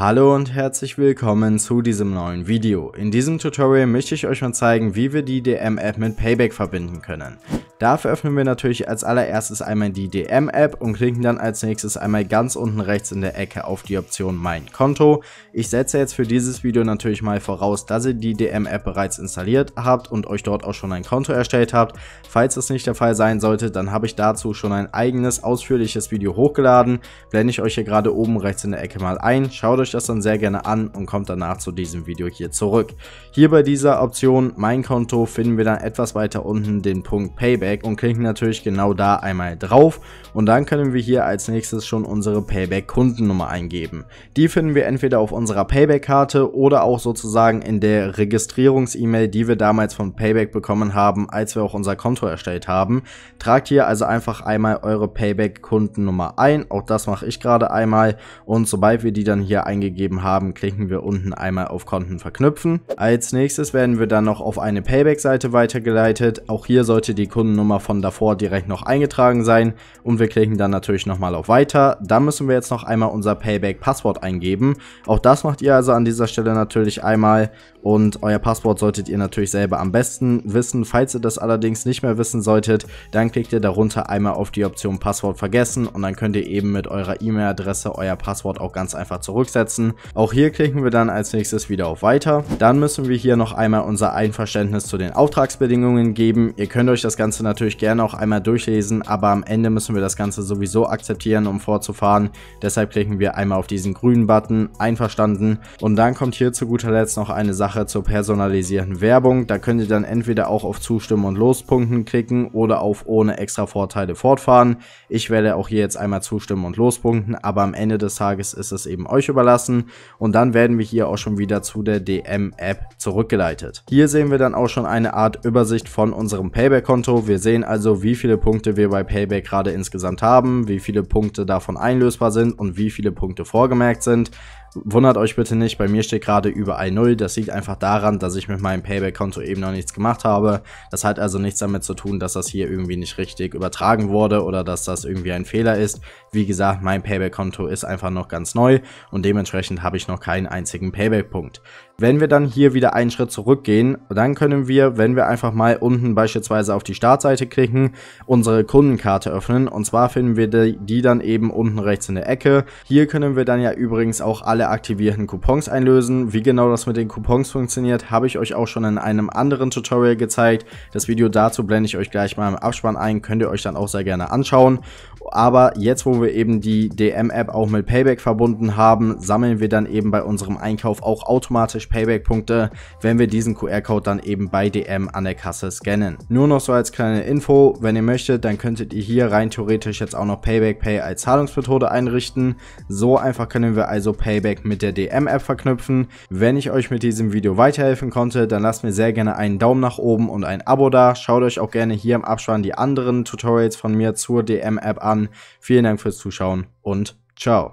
Hallo und herzlich willkommen zu diesem neuen Video. In diesem Tutorial möchte ich euch mal zeigen, wie wir die DM-App mit Payback verbinden können. Dafür öffnen wir natürlich als allererstes einmal die DM-App und klicken dann als nächstes einmal ganz unten rechts in der Ecke auf die Option Mein Konto. Ich setze jetzt für dieses Video natürlich mal voraus, dass ihr die DM-App bereits installiert habt und euch dort auch schon ein Konto erstellt habt. Falls das nicht der Fall sein sollte, dann habe ich dazu schon ein eigenes ausführliches Video hochgeladen. Blende ich euch hier gerade oben rechts in der Ecke mal ein. Schaut euch das dann sehr gerne an und kommt danach zu diesem Video hier zurück. Hier bei dieser Option Mein Konto finden wir dann etwas weiter unten den Punkt Payback Payback und klicken natürlich genau da einmal drauf und dann können wir hier als nächstes schon unsere Payback Kundennummer eingeben. Die finden wir entweder auf unserer Payback Karte oder auch sozusagen in der Registrierungs-E-Mail, die wir damals von Payback bekommen haben, als wir auch unser Konto erstellt haben. Tragt hier also einfach einmal eure Payback Kundennummer ein, auch das mache ich gerade einmal und sobald wir die dann hier eingegeben haben, klicken wir unten einmal auf Konten verknüpfen. Als nächstes werden wir dann noch auf eine Payback Seite weitergeleitet. Auch hier sollte die Kundennummer Kundennummer von davor direkt noch eingetragen sein und wir klicken dann natürlich nochmal auf Weiter. Dann müssen wir jetzt noch einmal unser Payback-Passwort eingeben. Auch das macht ihr also an dieser Stelle natürlich einmal und euer Passwort solltet ihr natürlich selber am besten wissen. Falls ihr das allerdings nicht mehr wissen solltet, dann klickt ihr darunter einmal auf die Option Passwort vergessen und dann könnt ihr eben mit eurer E-Mail-Adresse euer Passwort auch ganz einfach zurücksetzen. Auch hier klicken wir dann als nächstes wieder auf Weiter. Dann müssen wir hier noch einmal unser Einverständnis zu den Auftragsbedingungen geben. Ihr könnt euch das Ganze natürlich gerne auch einmal durchlesen, aber am Ende müssen wir das Ganze sowieso akzeptieren, um fortzufahren. Deshalb klicken wir einmal auf diesen grünen Button, einverstanden. Und dann kommt hier zu guter Letzt noch eine Sache, zur personalisierten Werbung. Da könnt ihr dann entweder auch auf Zustimmen und Lospunkten klicken oder auf ohne extra Vorteile fortfahren. Ich werde auch hier jetzt einmal zustimmen und lospunkten, aber am Ende des Tages ist es eben euch überlassen. Und dann werden wir hier auch schon wieder zu der DM-App zurückgeleitet. Hier sehen wir dann auch schon eine Art Übersicht von unserem Payback-Konto. Wir sehen also, wie viele Punkte wir bei Payback gerade insgesamt haben, wie viele Punkte davon einlösbar sind und wie viele Punkte vorgemerkt sind. Wundert euch bitte nicht, bei mir steht gerade überall 0. Das liegt einfach daran, dass ich mit meinem Payback-Konto eben noch nichts gemacht habe. Das hat also nichts damit zu tun, dass das hier irgendwie nicht richtig übertragen wurde oder dass das irgendwie ein Fehler ist. Wie gesagt, mein Payback-Konto ist einfach noch ganz neu und dementsprechend habe ich noch keinen einzigen Payback-Punkt. Wenn wir dann hier wieder einen Schritt zurückgehen, dann können wir, wenn wir einfach mal unten beispielsweise auf die Startseite klicken, unsere Kundenkarte öffnen. Und zwar finden wir die, die dann eben unten rechts in der Ecke. Hier können wir dann ja übrigens auch alle aktivierten Coupons einlösen. Wie genau das mit den Coupons funktioniert, habe ich euch auch schon in einem anderen Tutorial gezeigt. Das Video dazu blende ich euch gleich mal im Abspann ein, könnt ihr euch dann auch sehr gerne anschauen. Aber jetzt, wo wir eben die DM-App auch mit Payback verbunden haben, sammeln wir dann eben bei unserem Einkauf auch automatisch Payback-Punkte, wenn wir diesen QR-Code dann eben bei DM an der Kasse scannen. Nur noch so als kleine Info, wenn ihr möchtet, dann könntet ihr hier rein theoretisch jetzt auch noch Payback Pay als Zahlungsmethode einrichten. So einfach können wir also Payback mit der DM-App verknüpfen. Wenn ich euch mit diesem Video weiterhelfen konnte, dann lasst mir sehr gerne einen Daumen nach oben und ein Abo da. Schaut euch auch gerne hier im Abspann die anderen Tutorials von mir zur DM-App an. Vielen Dank fürs Zuschauen und ciao.